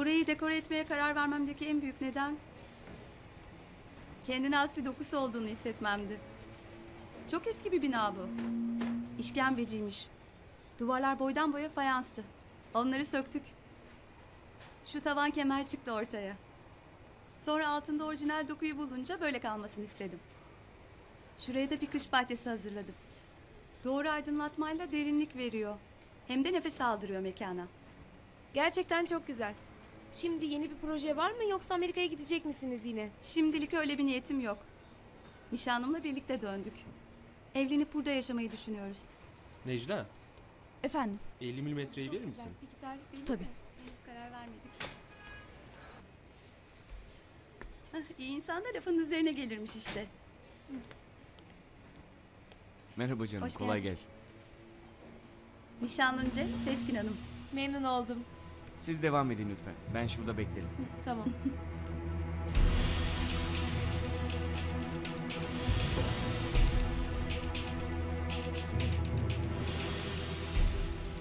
Burayı dekore etmeye karar vermemdeki en büyük neden kendine has bir dokusu olduğunu hissetmemdi. Çok eski bir bina bu. İşkembeciymiş. Duvarlar boydan boya fayanstı. Onları söktük. Şu tavan kemer çıktı ortaya. Sonra altında orijinal dokuyu bulunca böyle kalmasını istedim. Şuraya da bir kış bahçesi hazırladım. Doğru aydınlatmayla derinlik veriyor. Hem de nefes aldırıyor mekana. Gerçekten çok güzel. Şimdi yeni bir proje var mı yoksa Amerika'ya gidecek misiniz yine? Şimdilik öyle bir niyetim yok. Nişanlımla birlikte döndük. Evlenip burada yaşamayı düşünüyoruz. Necla, Efendim, 50 milimetreyi verir misin? Peki tarih belli Tabii. mi? Henüz karar vermedik. Hah, İyi insan da lafın üzerine gelirmiş işte. Merhaba canım, Hoş kolay geldin. gelsin. Nişanlın Cem, Seçkin Hanım. Memnun oldum. Siz devam edin lütfen. Ben şurada beklerim. Tamam.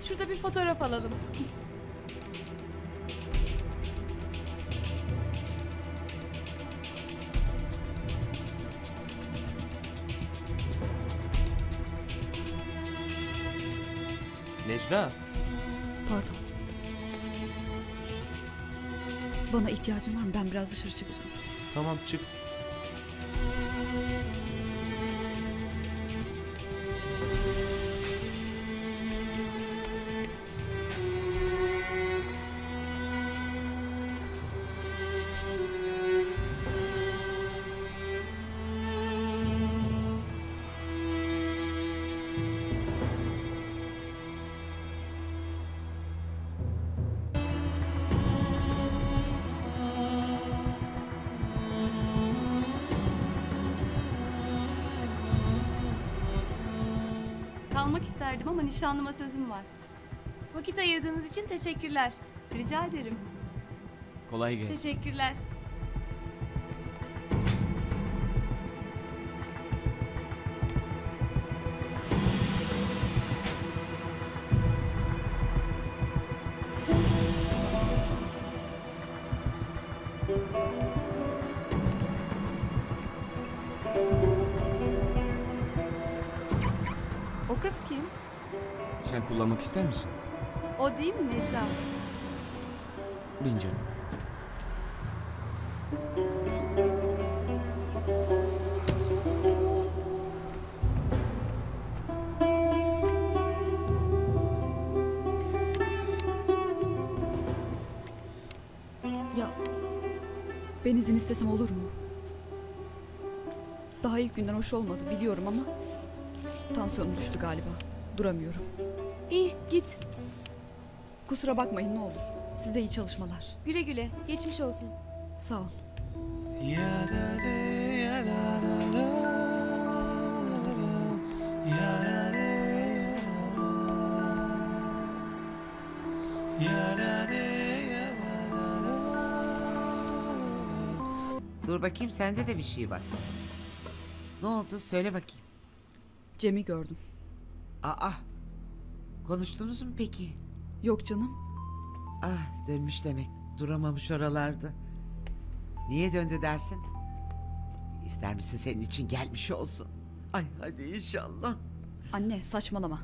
Şurada bir fotoğraf alalım. Necla, pardon. Bana ihtiyacın var mı? Ben biraz dışarı çıkacağım. tamam çık. Kalmak isterdim ama nişanlıma sözüm var. Vakit ayırdığınız için teşekkürler. Rica ederim. Kolay gelsin. Teşekkürler. O kız kim? Sen kullanmak ister misin? O değil mi Necla? Bin canım. Ya, ben izin istesem olur mu? Daha ilk günden hoş olmadı biliyorum ama... Tansiyonum düştü galiba. Duramıyorum. İyi git. Kusura bakmayın ne olur. Size iyi çalışmalar. Güle güle. Geçmiş olsun. Sağ ol. Dur bakayım sende de bir şey var. Ne oldu söyle bakayım. Cem'i gördüm. Aa konuştunuz mu peki? Yok canım. Ah dönmüş demek duramamış oralarda. Niye döndü dersin? İster misin senin için gelmiş olsun? Ay hadi inşallah. Anne saçmalama.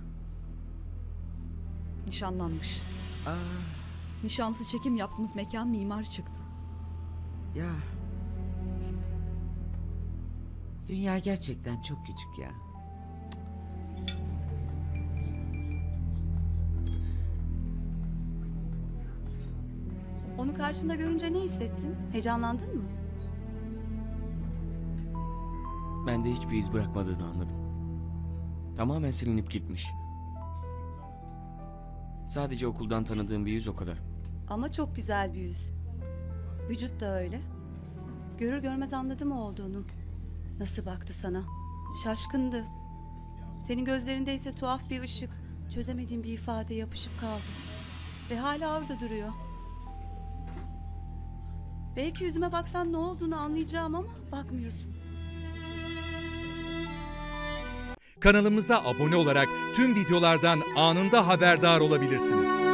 Nişanlanmış. Aa Nişansı çekim yaptığımız mekan mimarı çıktı. ya. Dünya gerçekten çok küçük ya. Onu karşında görünce ne hissettin? Heyecanlandın mı? Bende hiçbir iz bırakmadığını anladım. Tamamen silinip gitmiş. Sadece okuldan tanıdığım bir yüz o kadar. Ama çok güzel bir yüz. Vücut da öyle. Görür görmez anladım o olduğunu. Nasıl baktı sana? Şaşkındı. Senin gözlerinde ise tuhaf bir ışık, çözemediğim bir ifade yapışıp kaldı. Ve hala orada duruyor. Belki yüzüme baksan ne olduğunu anlayacağım ama bakmıyorsun. Kanalımıza abone olarak tüm videolardan anında haberdar olabilirsiniz.